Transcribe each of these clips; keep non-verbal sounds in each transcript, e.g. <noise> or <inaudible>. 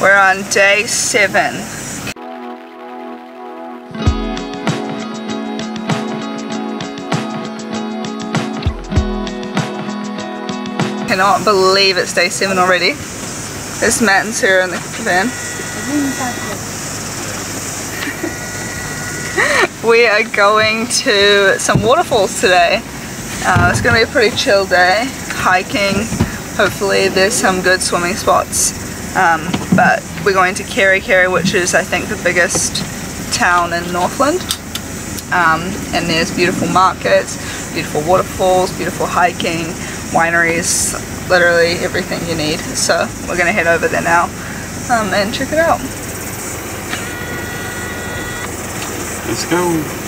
We're on day seven. Cannot believe it's day seven already. There's Matt and in the van. <laughs> we are going to some waterfalls today. Uh, it's going to be a pretty chill day, hiking. Hopefully there's some good swimming spots. Um, but we're going to Kerikeri, which is I think the biggest town in Northland. Um, and there's beautiful markets, beautiful waterfalls, beautiful hiking, wineries, literally everything you need. So we're going to head over there now um, and check it out. Let's go.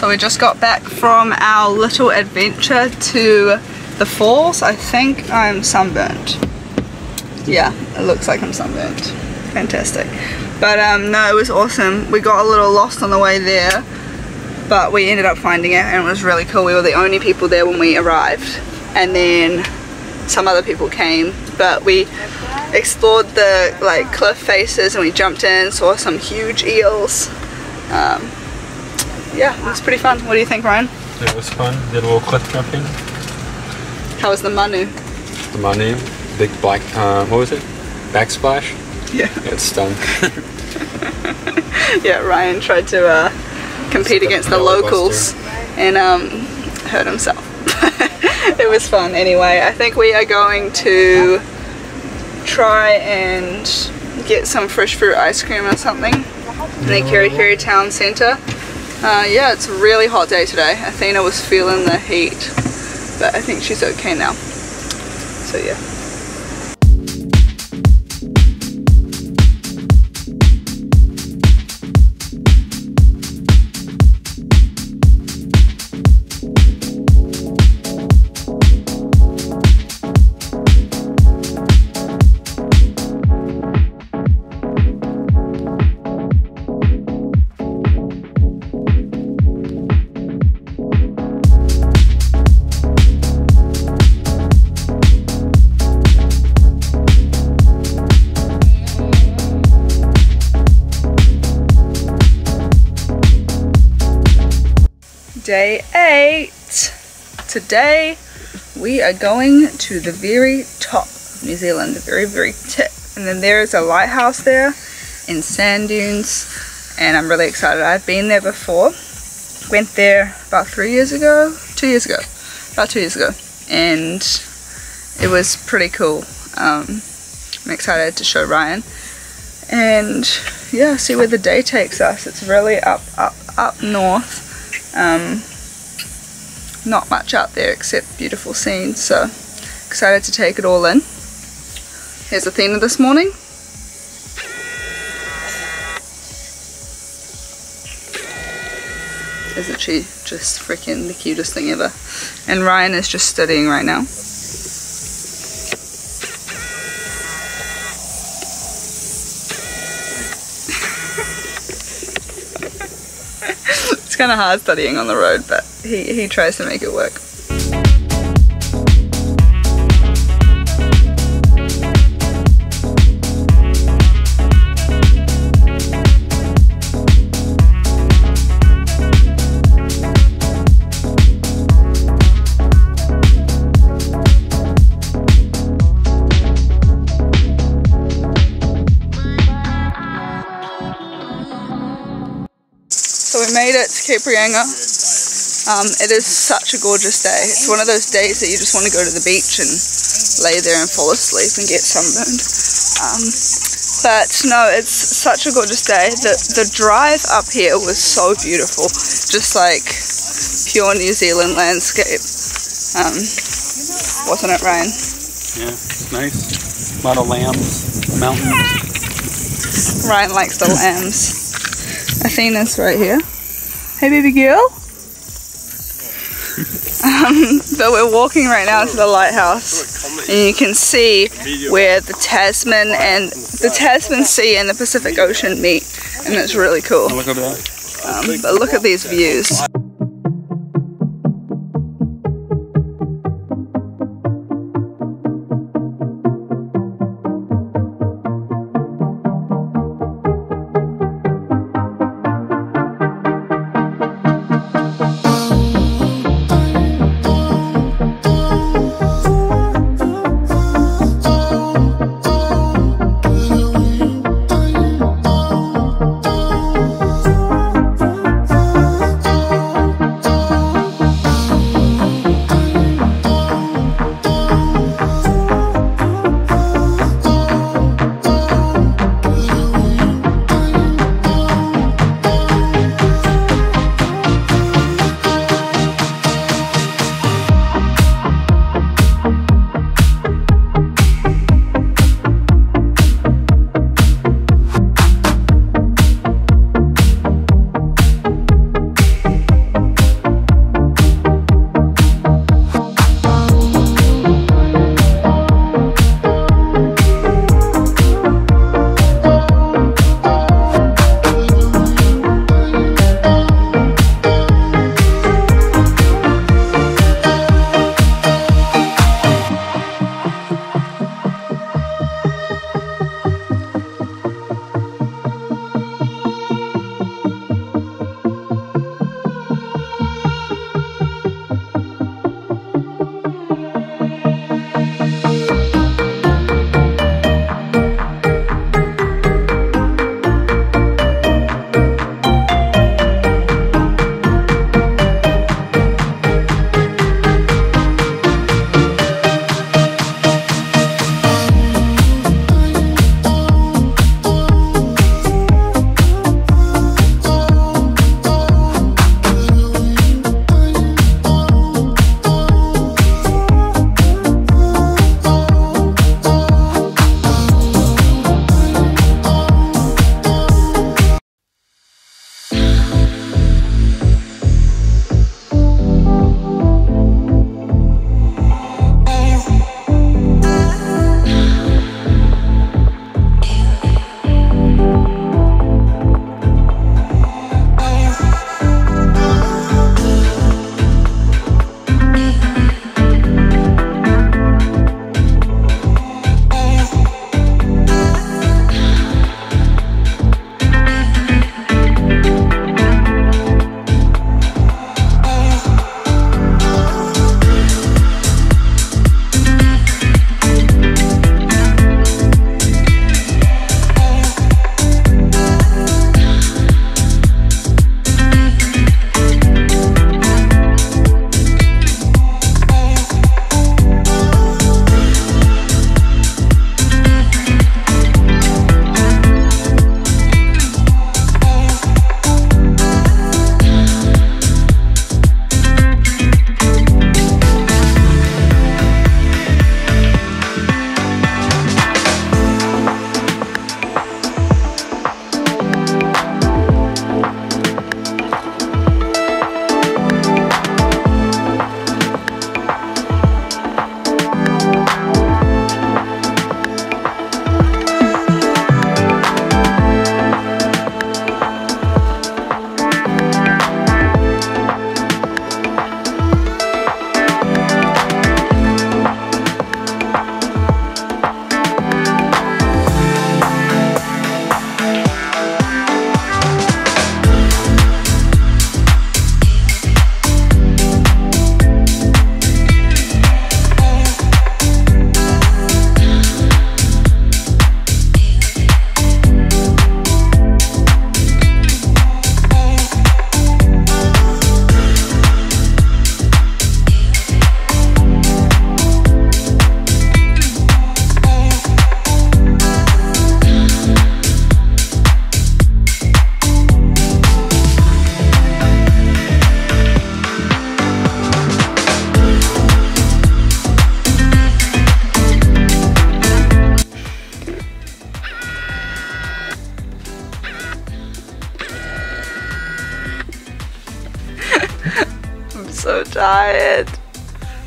So we just got back from our little adventure to the falls. I think I'm sunburnt. Yeah, it looks like I'm sunburnt. Fantastic. But um, no, it was awesome. We got a little lost on the way there, but we ended up finding it and it was really cool. We were the only people there when we arrived. And then some other people came, but we explored the like cliff faces and we jumped in, saw some huge eels. Um, yeah, it was pretty fun. What do you think, Ryan? It was fun. Did a little cliff jumping. How was the Manu? The Manu, big black, uh, what was it? Backsplash? Yeah. It stung. <laughs> yeah, Ryan tried to uh, compete against the locals and um, hurt himself. <laughs> it was fun anyway. I think we are going to try and get some fresh fruit ice cream or something in the Kerikeri Town Centre Uh, yeah, it's a really hot day today. Athena was feeling the heat, but I think she's okay now. So yeah. Day eight. Today we are going to the very top of New Zealand, the very, very tip. And then there is a lighthouse there in sand dunes and I'm really excited. I've been there before. Went there about three years ago, two years ago, about two years ago. And it was pretty cool. Um, I'm excited to show Ryan. And yeah, see where the day takes us. It's really up, up, up north um, not much out there except beautiful scenes, so excited to take it all in. Here's Athena this morning. Isn't she just freaking the cutest thing ever? And Ryan is just studying right now. Kind of hard studying on the road, but he, he tries to make it work. Reinga. Um, it is such a gorgeous day. It's one of those days that you just want to go to the beach and lay there and fall asleep and get sunburned. Um, but no, it's such a gorgeous day. The, the drive up here was so beautiful. Just like pure New Zealand landscape. Um, wasn't it, Ryan? Yeah, it's nice. A lot of lambs, mountains. Ryan likes the lambs. Athena's right here. Hey baby girl. um, but we're walking right now to the lighthouse and you can see where the Tasman and the Tasman Sea and the Pacific Ocean meet and it's really cool. Um, but look at these views. Tired.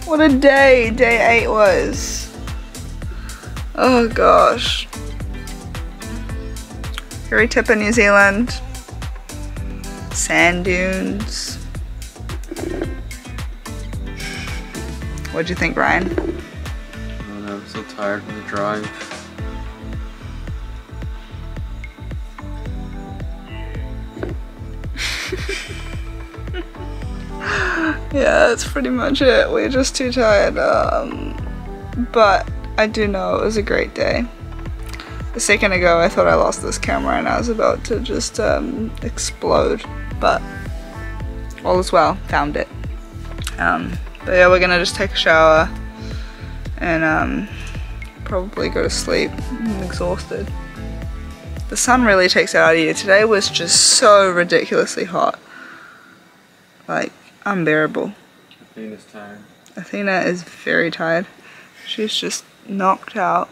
What a day day eight was. Oh gosh. Very tip of New Zealand. Sand dunes. What'd you think, Ryan? I don't know, I'm so tired from the drive. Yeah, that's pretty much it. We're just too tired. Um, but I do know it was a great day. A second ago, I thought I lost this camera and I was about to just um, explode, but all is well. Found it. Um, but yeah, we're gonna just take a shower and um, probably go to sleep. I'm exhausted. The sun really takes it out of you. Today was just so ridiculously hot. Like, unbearable. Athena's tired. Athena is very tired. She's just knocked out.